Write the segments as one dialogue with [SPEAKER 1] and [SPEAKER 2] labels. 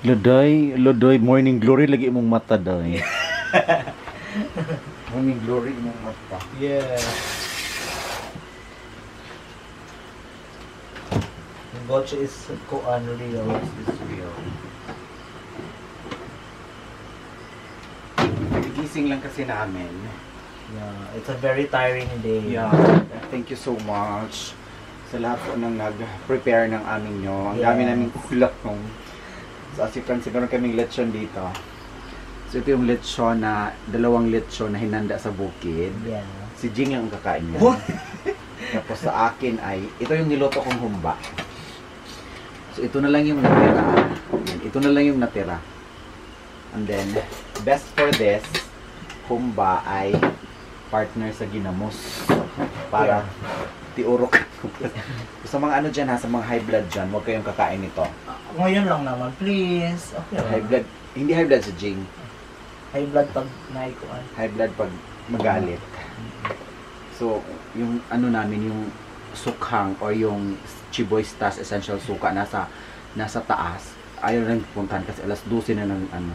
[SPEAKER 1] Lodoy, Lodoy, morning glory lagi mong mata doy. morning glory mong mata.
[SPEAKER 2] Yeah. Gotcha is ko unreal.
[SPEAKER 1] Is real. Gising lang kasi namin.
[SPEAKER 2] Yeah, it's a very tiring day.
[SPEAKER 1] Yeah, thank you so much sa lahat po nang nag-prepare ng amin nyo. Ang dami
[SPEAKER 2] Yeah.
[SPEAKER 1] namin kulak nung so as you can see, meron kaming lechon dito. So ito yung lechon na, dalawang lechon na hinanda sa bukid.
[SPEAKER 2] Yeah.
[SPEAKER 1] Si Jing lang ang kakain niya. Tapos sa akin ay, ito yung niloto kong humba. So ito na lang yung natira. Ito na lang yung natira. And then, best for this, humba ay partner sa ginamos. Para tiurok. sa mga ano dyan ha, sa mga high blood dyan, huwag kayong kakain nito.
[SPEAKER 2] Ngayon lang naman, please. Okay.
[SPEAKER 1] High blood, hindi high blood sa Jing.
[SPEAKER 2] High blood pag naikuan.
[SPEAKER 1] High blood pag magalit. So, yung ano namin, yung sukhang or yung Chiboy Stars Essential Suka nasa nasa taas. Ayaw rin puntahan kasi alas 12 na ng ano.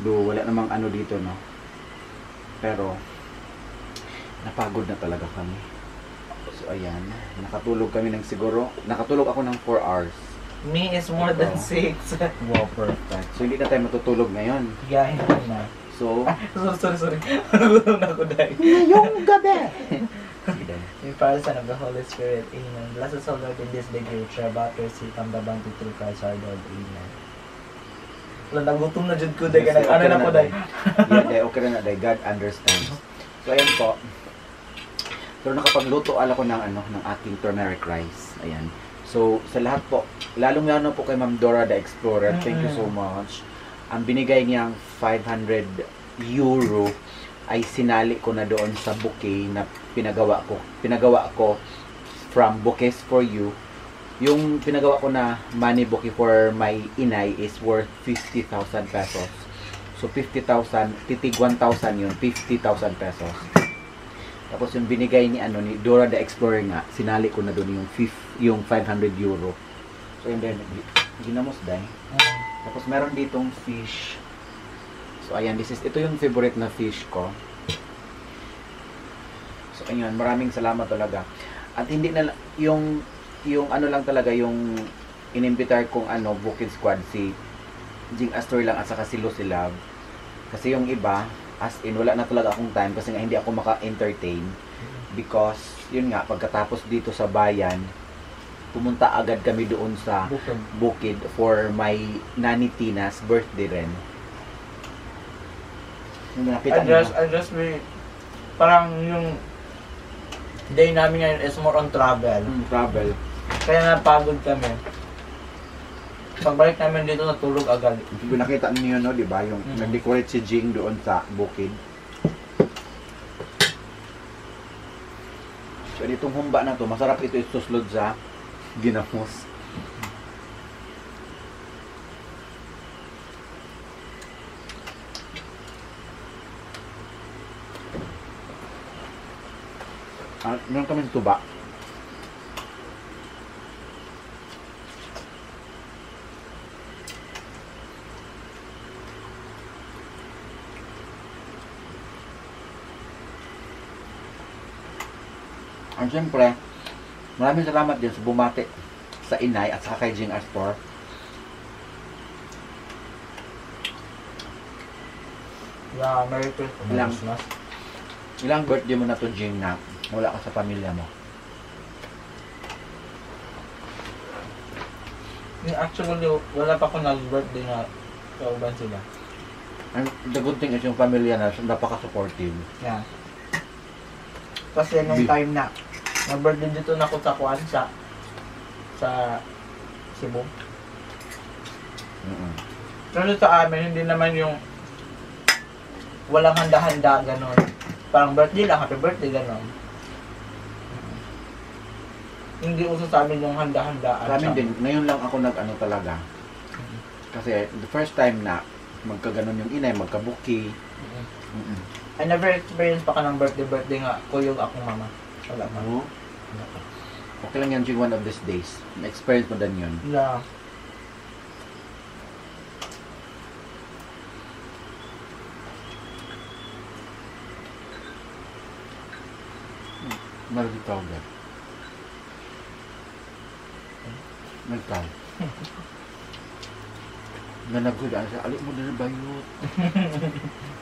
[SPEAKER 1] Do wala namang ano dito no. Pero napagod na talaga kami. So ayan, nakatulog kami ng siguro, nakatulog ako ng 4 hours.
[SPEAKER 2] Me is more than
[SPEAKER 1] Ikaw.
[SPEAKER 2] six.
[SPEAKER 1] Wow, perfect. So hindi na tayo matutulog ngayon.
[SPEAKER 2] Gahin ko na.
[SPEAKER 1] So,
[SPEAKER 2] sorry, sorry, sorry. Nagutom na ako dahil.
[SPEAKER 1] ngayong gabi. Sige.
[SPEAKER 2] In Father, Son of the Holy Spirit, Amen. Blessed is the Lord in this day, great share about your seat, ang dabanti through Christ our Lord, Amen. Wala, nagutom na dyan ko, dahil ka nag- ano na ko, dahil.
[SPEAKER 1] yeah, dahil okay na dahil God understands. So, ayan po. Pero nakapagluto ala ko ng, ano, ng aking turmeric rice. Ayan. So, sa lahat po, lalong-lalo po kay Ma'am Dora the Explorer, thank you so much. Ang binigay niyang 500 euro ay sinali ko na doon sa bouquet na pinagawa ko. Pinagawa ko from Bouquets for You. Yung pinagawa ko na money bouquet for my inay is worth 50,000 pesos. So 50,000, titig 1,000 yun, 50,000 pesos. Tapos yung binigay ni ano ni Dora the Explorer nga, sinali ko na doon yung fif, yung 500 euro. So yun din, ginamos dahil. Tapos meron ditong fish. So ayan, this is ito yung favorite na fish ko. So ayun, maraming salamat talaga. At hindi na yung yung ano lang talaga yung inimbitar kong ano booking squad si Jing Astor lang at saka si Lucy Love. Kasi yung iba, as in, wala na talaga akong time kasi nga hindi ako maka-entertain. Because, yun nga, pagkatapos dito sa bayan, pumunta agad kami doon sa. Bukid for my Nani Tina's birthday rin.
[SPEAKER 2] I just,
[SPEAKER 1] niyo.
[SPEAKER 2] I just be, parang yung day namin ngayon is more on travel.
[SPEAKER 1] Mm, travel.
[SPEAKER 2] Kaya napagod kami. Pagbalik namin dito, natulog agad.
[SPEAKER 1] Yung nakita niyo no, di ba? Yung
[SPEAKER 2] Mhm.
[SPEAKER 1] nag-decorate si Jing doon sa Bukid. So, itong humba na to, masarap ito isuslod sa ginamos. Ah, meron kami tuba. Ang siyempre, maraming salamat din sa bumati sa inay at sa kay Jing Astor.
[SPEAKER 2] Yeah, Merry Christmas.
[SPEAKER 1] Ilang? Ilang birthday mo na to Jing na wala ka sa pamilya mo?
[SPEAKER 2] Actually, wala pa ako nag-birthday na kauban sila.
[SPEAKER 1] And the good thing is yung pamilya na napaka-supportive.
[SPEAKER 2] Yeah. Kasi nung time na, nag-birthday dito na ako sa Kuan, sa, sa Cebu.
[SPEAKER 1] Mm-mm.
[SPEAKER 2] Pero sa amin, hindi naman yung walang handa-handa, ganon. Parang birthday lang, happy birthday, ganon. Hindi uso sa amin yung handa-handa.
[SPEAKER 1] Sa amin din, ngayon lang ako nag-ano talaga. Kasi the first time na magkaganon yung inay, magkabuki, Mm-mm.
[SPEAKER 2] I never experienced pa ka ng birthday-birthday nga ko yung akong mama. Wala.
[SPEAKER 1] Oo. Okay lang yan, Jing, one of these days. Na-experience mo din yun.
[SPEAKER 2] Yeah.
[SPEAKER 1] Malitaw ba? Malitaw. Nanagudaan siya, alik mo na bayot.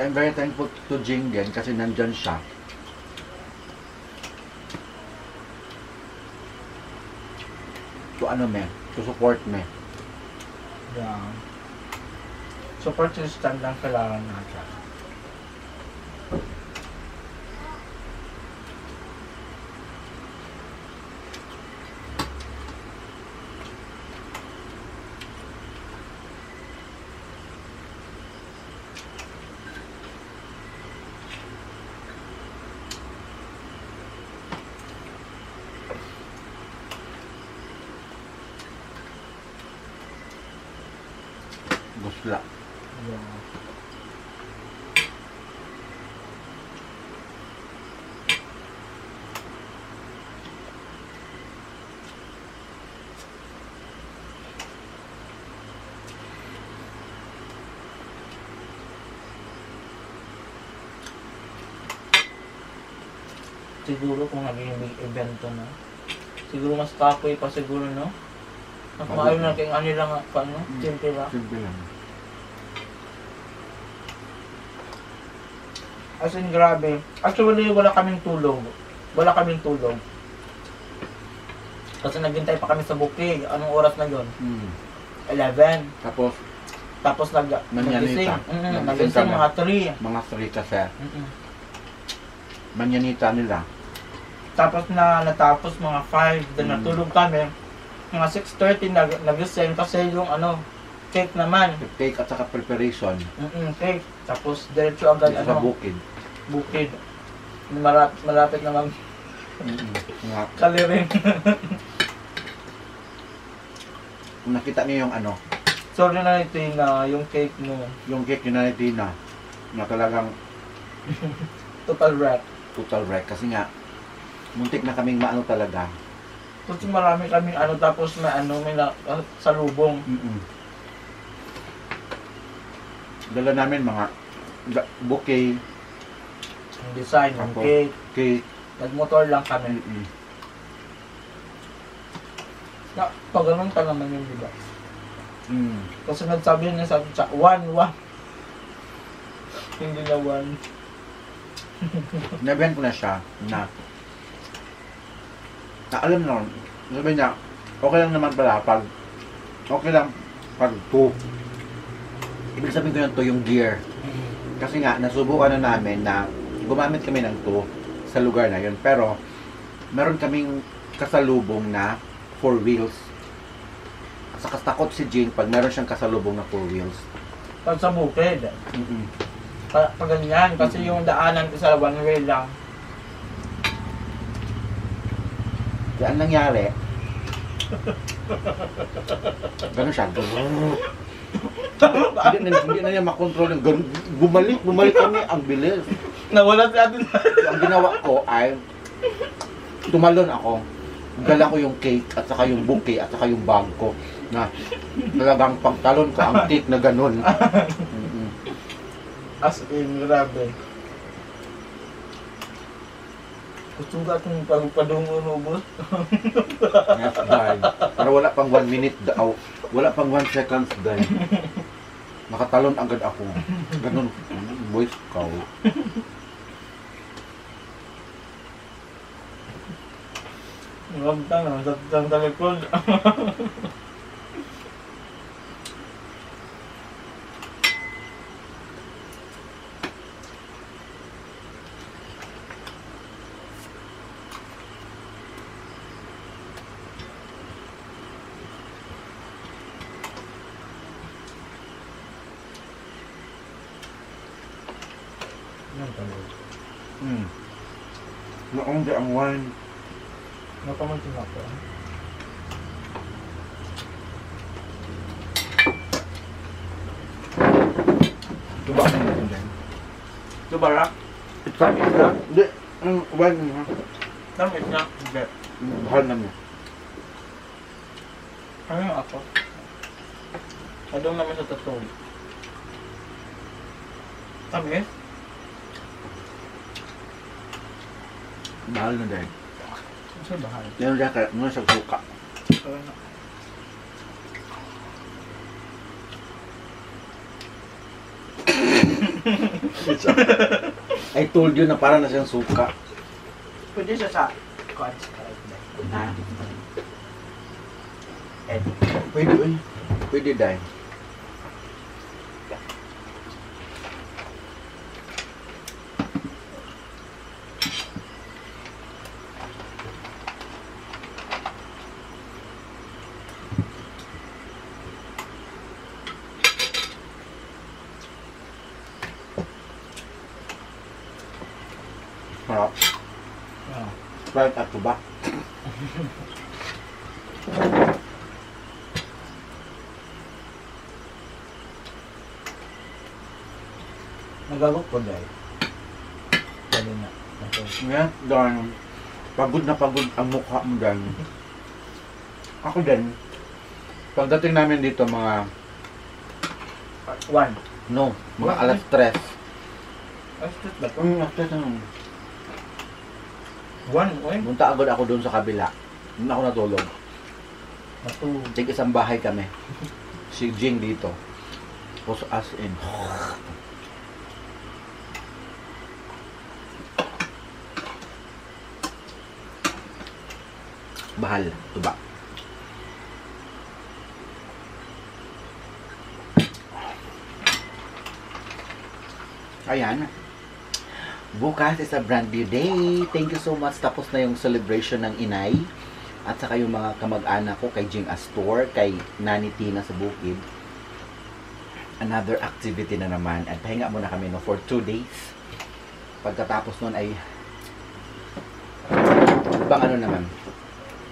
[SPEAKER 1] I'm very thankful to Jing din kasi nandyan siya. To ano me, to support me.
[SPEAKER 2] Yeah. Support system lang kailangan natin.
[SPEAKER 1] Gusla.
[SPEAKER 2] Yeah. Siguro kung naging big event to na. Siguro mas kapoy pa siguro, no? Nakakayo na kayong ano lang, ano,
[SPEAKER 1] Mm.
[SPEAKER 2] simple lang.
[SPEAKER 1] Simple lang.
[SPEAKER 2] As in, grabe. Actually, wala kaming tulog. Wala kaming tulog. Kasi naghintay pa kami sa bukid. Anong oras na yon?
[SPEAKER 1] Mm.
[SPEAKER 2] 11.
[SPEAKER 1] Tapos,
[SPEAKER 2] Tapos nag nagising.
[SPEAKER 1] Manyanita.
[SPEAKER 2] Mm,
[SPEAKER 1] Nagising
[SPEAKER 2] nagising
[SPEAKER 1] kami.
[SPEAKER 2] mga 3.
[SPEAKER 1] mga three kasi,
[SPEAKER 2] Mm-mm.
[SPEAKER 1] manyanita nila.
[SPEAKER 2] Tapos na natapos mga 5. Then
[SPEAKER 1] Mm.
[SPEAKER 2] natulog kami. Mga 6.30 nag nagising kasi yung ano, cake naman.
[SPEAKER 1] Take at saka preparation
[SPEAKER 2] Mm-mm, cake. Tapos diretso agad
[SPEAKER 1] dito sa
[SPEAKER 2] ano,
[SPEAKER 1] bukid.
[SPEAKER 2] bukid. Malapit, malapit na mag
[SPEAKER 1] Mm-mm.
[SPEAKER 2] Kaliring.
[SPEAKER 1] nakita niyo yung ano,
[SPEAKER 2] Sorry na ito na yung cake mo.
[SPEAKER 1] yung cake ni Nanay Tina, na talagang
[SPEAKER 2] Total wreck.
[SPEAKER 1] total wreck. Kasi nga, muntik na kaming maano talaga.
[SPEAKER 2] Kasi marami kaming ano tapos may ano may na, ah, salubong.
[SPEAKER 1] Mm-mm. Dala namin mga da- bouquet,
[SPEAKER 2] Yung design, yung
[SPEAKER 1] Ako.
[SPEAKER 2] cake.
[SPEAKER 1] cake.
[SPEAKER 2] Nagmotor lang kami.
[SPEAKER 1] Mm-mm.
[SPEAKER 2] Na, pag ganun pa naman yun, di ba?
[SPEAKER 1] Mm.
[SPEAKER 2] Kasi nagsabi niya sa akin, one, one. Hindi na one.
[SPEAKER 1] Nabihan ko na siya na na alam na, sabi niya, okay lang naman pala pag okay lang pag two. Ibig sabihin ko yung two yung gear. Kasi nga, nasubukan na namin na gumamit kami ng two sa lugar na yun. Pero, meron kaming kasalubong na four wheels. Saka takot si Jing pag meron siyang kasalubong na four wheels.
[SPEAKER 2] Pag sa bukid.
[SPEAKER 1] Mm-mm.
[SPEAKER 2] Pa, pag ganyan. Kasi yung daanan ko sa one way lang.
[SPEAKER 1] Kaya ang nangyari, ganun siya. hindi, na, hindi na niya makontrol yung ganun. Bumalik, bumalik kami. Ang bilis.
[SPEAKER 2] Nawala si atin.
[SPEAKER 1] ang ginawa ko ay tumalon ako. Dala ko yung cake at saka yung bouquet at saka yung bag ko na talagang pagtalon ko ang cake na ganun. Mm-mm.
[SPEAKER 2] As in, grabe. Gusto ka itong pagpadungo-rubos.
[SPEAKER 1] Yes, dahil. Pero wala pang one minute daw. Wala pang one seconds dahil. Nakatalon agad ako. Ganun. Mm, Boy Scout.
[SPEAKER 2] Huwag ka
[SPEAKER 1] Hmm. Noong di ang wine.
[SPEAKER 2] Napamansin ako.
[SPEAKER 1] Tuba ka na dyan.
[SPEAKER 2] Diba rak?
[SPEAKER 1] Tamis na. Hindi. Ang wine niya.
[SPEAKER 2] Tamis na. Hindi.
[SPEAKER 1] Bahal na niya.
[SPEAKER 2] Ano yung ako? Adong naman sa totoo. Tamis?
[SPEAKER 1] Bahal na dahil.
[SPEAKER 2] Sa bahal?
[SPEAKER 1] Yan dyan kaya muna sa suka.
[SPEAKER 2] Na?
[SPEAKER 1] I told you na para na siyang suka.
[SPEAKER 2] Pwede siya sa cards card.
[SPEAKER 1] Ha?
[SPEAKER 2] Ed.
[SPEAKER 1] Pwede. Pwede dahil. Sarap.
[SPEAKER 2] Ah.
[SPEAKER 1] Sprite at tuba.
[SPEAKER 2] Nagagok ko dahil. Pwede na. Ito.
[SPEAKER 1] Yan, dahil pagod na pagod ang mukha mo dahil. Ako din. Pagdating namin dito mga,
[SPEAKER 2] One.
[SPEAKER 1] no, mga alas tres.
[SPEAKER 2] Ay, stress ba?
[SPEAKER 1] Mm, after na.
[SPEAKER 2] One, oy.
[SPEAKER 1] Punta agad ako doon sa kabila. Doon ako natulog.
[SPEAKER 2] Matu.
[SPEAKER 1] Tig isang bahay kami. Si Jing dito. Tapos as in. Bahal. Tuba. Ayan. Bukas is a brand new day. Thank you so much. Tapos na yung celebration ng inay. At saka yung mga kamag-anak ko kay Jing Astor, kay Nani Tina sa Bukid. Another activity na naman. At pahinga muna kami no, for two days. Pagkatapos nun ay ibang ano naman.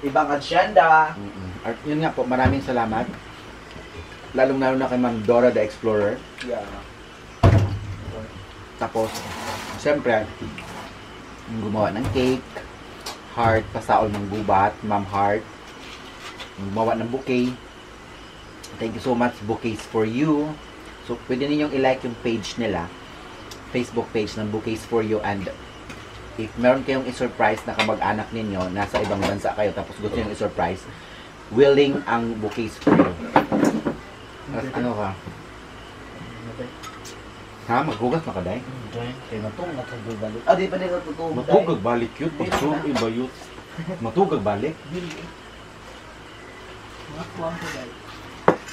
[SPEAKER 2] Ibang asyenda.
[SPEAKER 1] Mm-mm. At yun nga po, maraming salamat. Lalong lalo na kay Ma'am Dora the Explorer.
[SPEAKER 2] Yeah.
[SPEAKER 1] Tapos, siyempre, gumawa ng cake, heart, pasaol ng gubat, ma'am heart, gumawa ng bouquet. Thank you so much, Bouquets for You. So, pwede ninyong i-like yung page nila, Facebook page ng Bouquets for You and if meron kayong i-surprise na kamag-anak ninyo, nasa ibang bansa kayo, tapos gusto nyo i-surprise, willing ang Bouquets for You. Tapos, ano ka? Ha? Maghugas na ka, day?
[SPEAKER 2] Kaya matong natugol Ah, di pa din natutugol.
[SPEAKER 1] Matugag balik yun. Pagsun, iba yun. Matugag balik.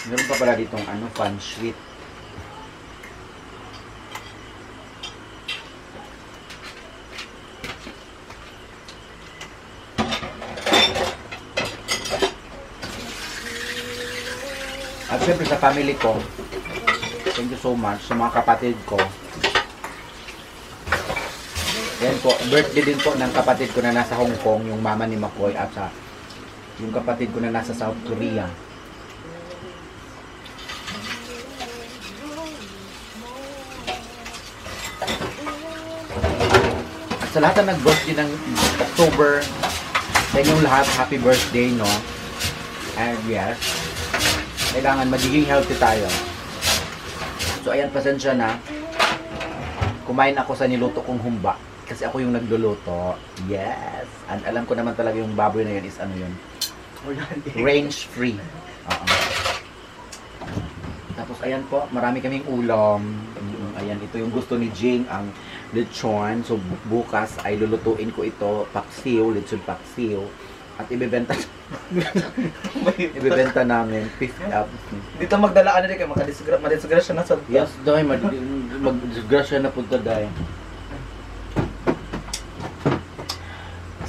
[SPEAKER 1] Meron pa pala ditong ano, fun sweet. At syempre sa family ko, thank you so much sa mga kapatid ko. Yan po, birthday din po ng kapatid ko na nasa Hong Kong, yung mama ni Makoy at sa yung kapatid ko na nasa South Korea. At sa lahat na nag-birthday ng October, sa inyong lahat, happy birthday, no? And yes, kailangan magiging healthy tayo. So ayan, pasensya na. Kumain ako sa niluto kong humba. Kasi ako yung nagluluto. Yes! And alam ko naman talaga yung baboy na yun is ano yun. Range free. Oo. Tapos ayan po, marami kaming ulam. Ayan, ito yung gusto ni Jing, ang lechon. So bu- bukas ay lulutuin ko ito, paksiw, lechon paksiw. At ibebenta ibebenta namin fifth up.
[SPEAKER 2] Dito magdala ka na din kayo, makadisgra madisgrasya na sa
[SPEAKER 1] Yes, dahil mag magdisgrasya na punta dahil.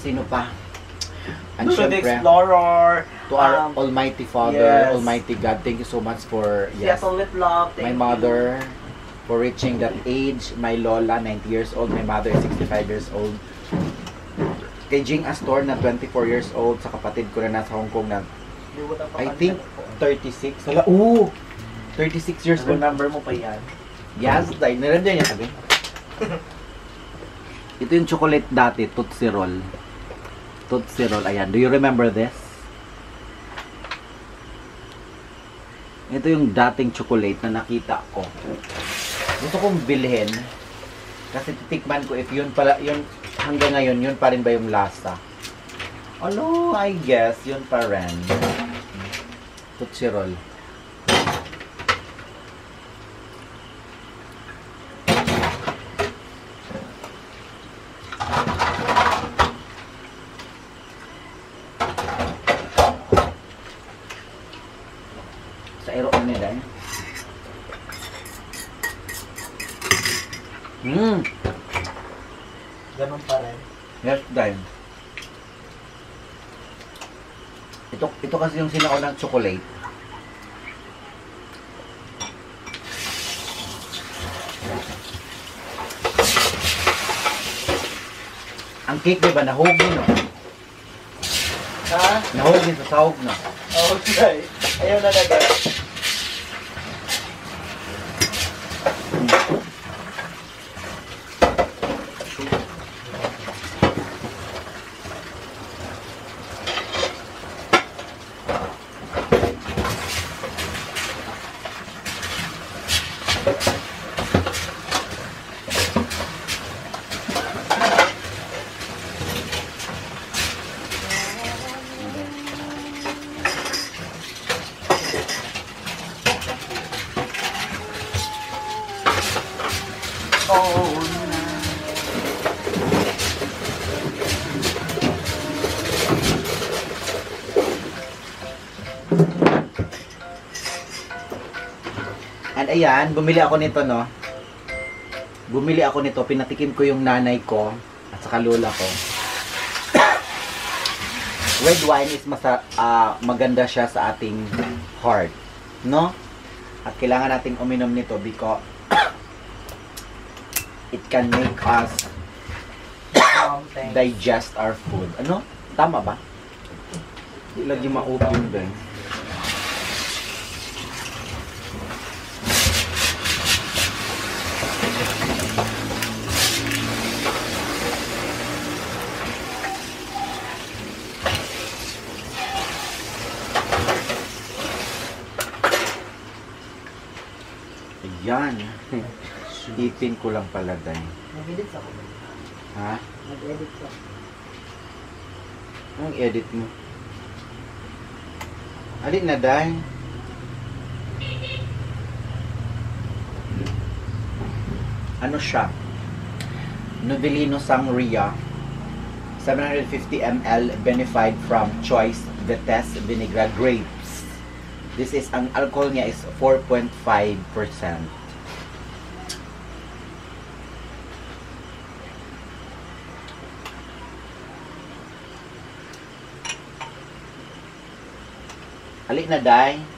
[SPEAKER 1] Sino pa? And
[SPEAKER 2] To the
[SPEAKER 1] syempre,
[SPEAKER 2] Explorer,
[SPEAKER 1] to our
[SPEAKER 2] um,
[SPEAKER 1] Almighty Father,
[SPEAKER 2] yes.
[SPEAKER 1] Almighty God, thank you so much for, yes,
[SPEAKER 2] Seattle with Love,
[SPEAKER 1] my
[SPEAKER 2] thank
[SPEAKER 1] mother, for reaching that age. My lola, 90 years old. My mother, 65 years old. Kay Jing Astor na 24 years old. Sa kapatid ko na nasa Hong Kong na I think 36. Wala, oo! 36 years old.
[SPEAKER 2] number mo pa yan.
[SPEAKER 1] Yes, dahil nirandiyan niya sabi. Ito yung chocolate dati, Tootsie Roll. Tootsie Roll, ayan. Do you remember this? Ito yung dating chocolate na nakita ko. Gusto kong bilhin. Kasi titikman ko if yun pala, yun hanggang ngayon, yun pa rin ba yung lasa? Ano, I guess, yun pa rin. Tootsie Roll. Sa ero ano nila eh. Hmm,
[SPEAKER 2] Ganun pa rin.
[SPEAKER 1] yes, dahil. Ito, kasi yung sinaunang chocolate. Ang cake, di ba, nahugi, no?
[SPEAKER 2] Ha?
[SPEAKER 1] Nahugi sa sahog, no?
[SPEAKER 2] Okay. Ayaw na dagat.
[SPEAKER 1] Ayan, bumili ako nito, no? Bumili ako nito, pinatikim ko yung nanay ko at saka lola ko. Red wine is masa, ah, maganda siya sa ating heart, no? At kailangan nating uminom nito because it can make us
[SPEAKER 2] thanks.
[SPEAKER 1] digest our food. Ano? Tama ba? Hindi lagi ma-open din. Ayan. Ipin ko lang pala dahil.
[SPEAKER 2] Nag-edit ako.
[SPEAKER 1] Ha?
[SPEAKER 2] Nag-edit ako.
[SPEAKER 1] Anong edit mo? Alin na, Day? Ano siya? Novellino Sangria 750 ml benefied from choice Vites vinegar grapes. This is, ang alcohol niya is 4.5%. Alin na, Day?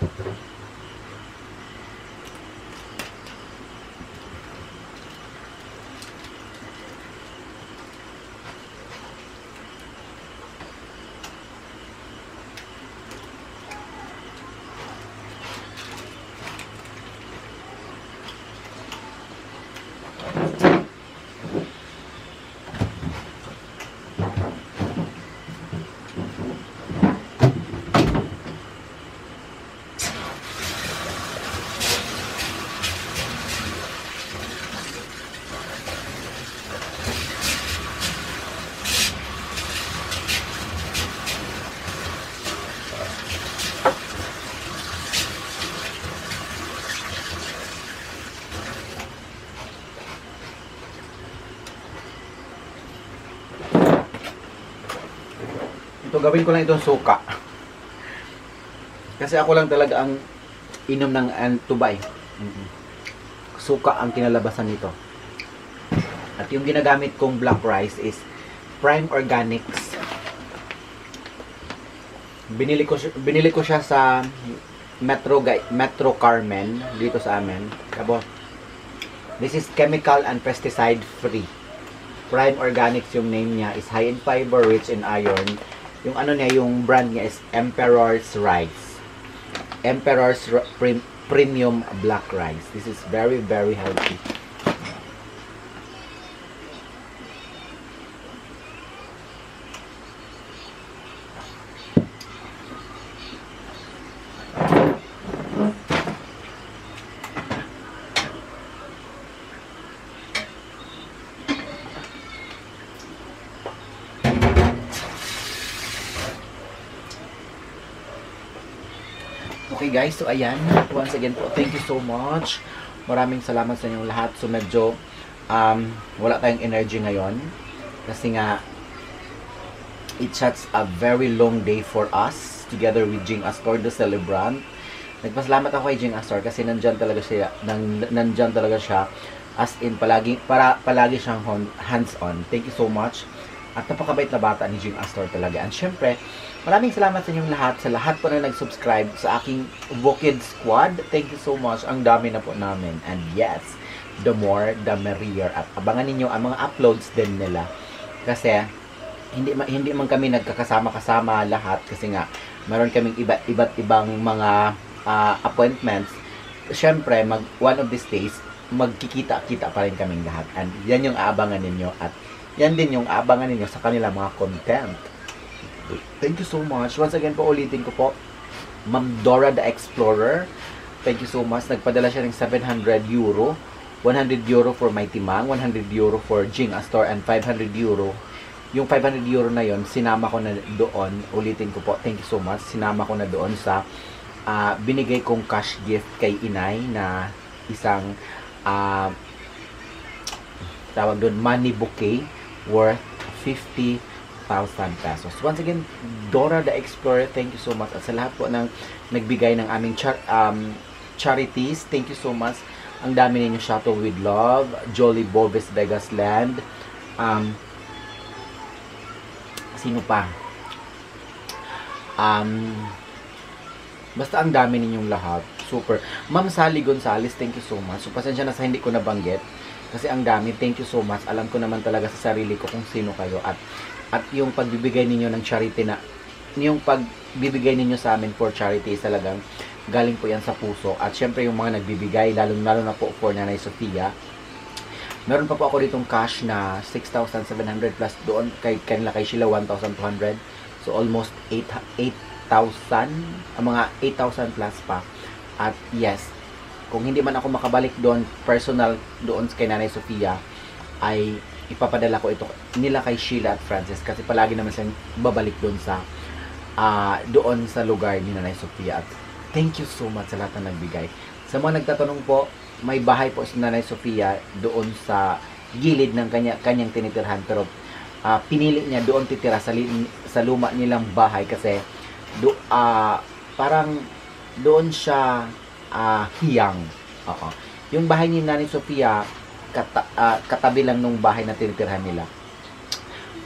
[SPEAKER 1] Ito, gawin ko lang itong suka. Kasi ako lang talaga ang inom ng ang tubay. Suka ang kinalabasan nito. At yung ginagamit kong black rice is Prime Organics. Binili ko siya, binili ko siya sa Metro Metro Carmen dito sa amin. Tapos This is chemical and pesticide free. Prime Organics yung name niya is high in fiber, rich in iron. Yung ano niya, yung brand niya is Emperor's Rice. Emperor's Prim- Premium Black Rice. This is very, very healthy. Okay guys, so ayan. Once again po, thank you so much. Maraming salamat sa inyong lahat. So medyo um, wala tayong energy ngayon. Kasi nga, it shuts a very long day for us together with Jing Astor, the celebrant. Nagpasalamat ako kay Jing Astor kasi nandyan talaga siya, nan, nandyan talaga siya as in palagi, para, palagi siyang hon- hands-on. Thank you so much. At napakabait na bata ni Jing Astor talaga. And syempre, Maraming salamat sa inyong lahat, sa lahat po na nag-subscribe sa aking Vokid Squad. Thank you so much. Ang dami na po namin. And yes, the more, the merrier. At abangan ninyo ang mga uploads din nila. Kasi, hindi hindi man kami nagkakasama-kasama lahat kasi nga meron kaming iba iba't ibang mga ah, appointments. Syempre, mag one of these days magkikita-kita pa rin kaming lahat. And yan yung aabangan ninyo at yan din yung aabangan ninyo sa kanila mga content. Thank you so much. Once again po, ulitin ko po. Ma'am Dora the Explorer. Thank you so much. Nagpadala siya ng 700 euro. 100 euro for Mighty Mang, 100 euro for Jing Astor, and 500 euro. Yung 500 euro na yon sinama ko na doon. Ulitin ko po. Thank you so much. Sinama ko na doon sa ah, binigay kong cash gift kay Inay na isang ah, tawag doon money bouquet worth 50 1,000 pesos. Once again, Dora the Explorer, thank you so much. At sa lahat po ng nagbigay ng aming char- um, charities, thank you so much. Ang dami ninyo Shuttle with Love, Jolly Bovis Vegas Land, um, sino pa? Um, basta ang dami ninyong lahat. Super. Ma'am Sally Gonzales, thank you so much. So, pasensya na sa hindi ko nabanggit. Kasi ang dami. Thank you so much. Alam ko naman talaga sa sarili ko kung sino kayo. At at yung pagbibigay ninyo ng charity na yung pagbibigay ninyo sa amin for charity is talagang galing po yan sa puso at syempre yung mga nagbibigay lalong lalo na po for Nanay Sofia meron pa po ako ditong cash na 6,700 plus doon kay kanila kay Sheila 1,200 so almost 8 8,000 ang mga 8,000 plus pa at yes kung hindi man ako makabalik doon personal doon kay Nanay Sofia ay ipapadala ko ito nila kay Sheila at Francis kasi palagi naman silang babalik doon sa ah, doon sa lugar ni Nanay Sofia at thank you so much sa lahat na nagbigay. Sa mga nagtatanong po may bahay po si Nanay Sofia doon sa gilid ng kanya, kanyang tinitirhan. Pero ah, pinili niya doon titira sa, sa luma nilang bahay kasi do, ah, parang doon siya ah, hiyang Oo. yung bahay ni Nanay Sofia kata, ah, katabi lang nung bahay na tinitirhan nila.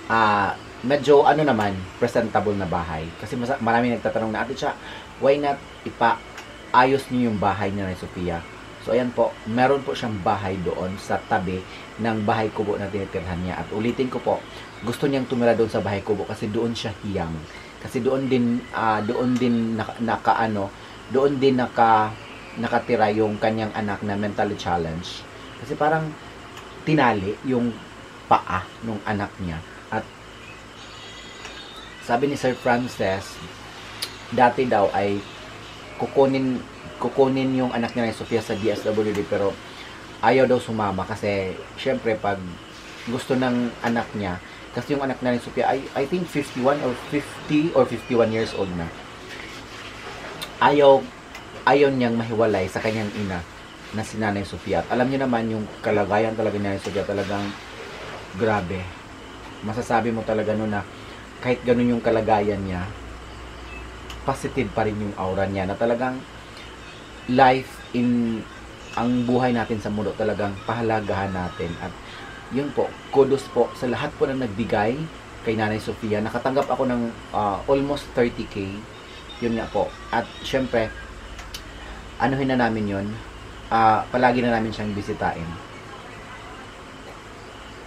[SPEAKER 1] Ah, medyo ano naman, presentable na bahay. Kasi mas, marami nagtatanong na, Ate Cha, why not ipa-ayos niyo yung bahay ni Nanay Sofia? So, ayan po, meron po siyang bahay doon sa tabi ng bahay kubo na tinitirhan niya. At ulitin ko po, gusto niyang tumira doon sa bahay kubo kasi doon siya hiyang. Kasi doon din, ah, doon din naka, naka ano, doon din naka, nakatira yung kanyang anak na mentally challenged. Kasi parang tinali yung paa nung anak niya. At sabi ni Sir Francis, dati daw ay kukunin kukunin yung anak niya ni Sofia sa DSWD pero ayaw daw sumama kasi syempre pag gusto ng anak niya kasi yung anak na ni Sofia ay I think 51 or 50 or 51 years old na ayaw ayaw niyang mahiwalay sa kanyang ina na si Nanay Sofia. At alam niyo naman yung kalagayan talaga ni Nanay Sofia talagang grabe. Masasabi mo talaga no na kahit ganun yung kalagayan niya, positive pa rin yung aura niya na talagang life in ang buhay natin sa mundo talagang pahalagahan natin at yun po, kudos po sa lahat po na nagbigay kay Nanay Sofia. Nakatanggap ako ng ah, almost 30k. Yun nga po. At syempre, anuhin na namin yun. Ah, palagi na namin siyang bisitahin.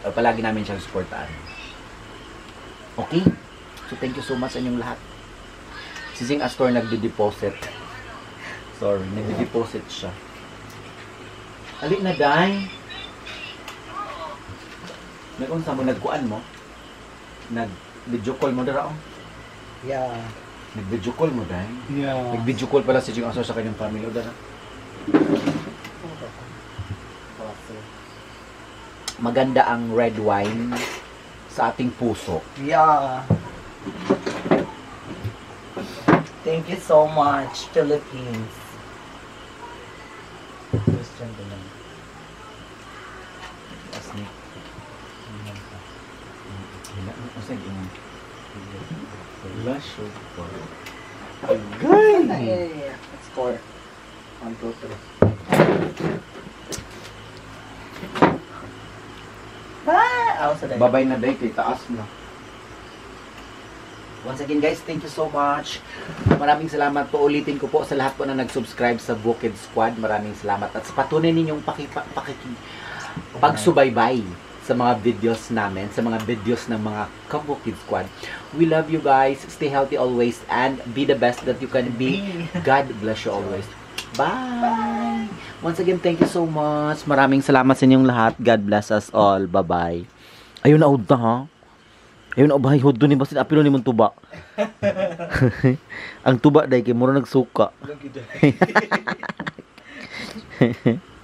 [SPEAKER 1] uh, palagi namin siyang supportaan. Okay? So, thank you so much sa inyong lahat. Si Zing Astor nagde-deposit. Sorry, nagde-deposit siya. Ali na, Day. Nag-unsa mo, nagkuan mo? Nag-video call mo dara, oh.
[SPEAKER 2] Yeah.
[SPEAKER 1] Nag-video call mo, Day.
[SPEAKER 2] Yeah.
[SPEAKER 1] Nag-video call pala si Jing Astor sa kanyang family, oh, dara. Maganda ang red wine sa ating puso.
[SPEAKER 2] Yeah. Thank you so much, Philippines. Question ko lang.
[SPEAKER 1] Asni. Wala, asa yung Wala siya pa. Agay!
[SPEAKER 2] Score. One, two, three. Ah! Ako sa dahil.
[SPEAKER 1] Babay na day, kay taas na. Once again guys, thank you so much. Maraming salamat po. Ulitin ko po sa lahat po na nag-subscribe sa Bukid Squad. Maraming salamat. At sa patuloy ninyong pakipa, pakiki, pagsubaybay sa mga videos namin, sa mga videos ng mga Kabukid Squad. We love you guys. Stay healthy always and be the best that you can be. God bless you always. Bye! Once again, thank you so much. Maraming salamat sa inyong lahat. God bless us all. Bye-bye. Ayun na, udta ha? Ayun na, bahay, hod ni basin apilo ni mong tuba. Ang tuba, day, kay mura nagsuka.